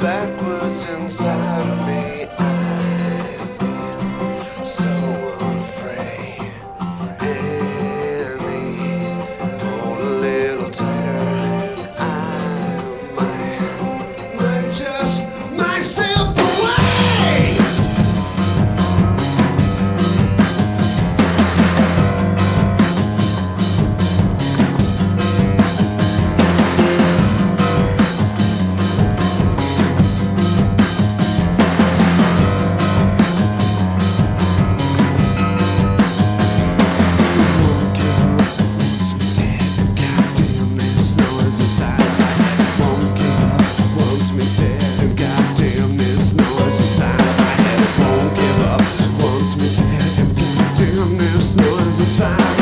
backwards inside of me. snores a time.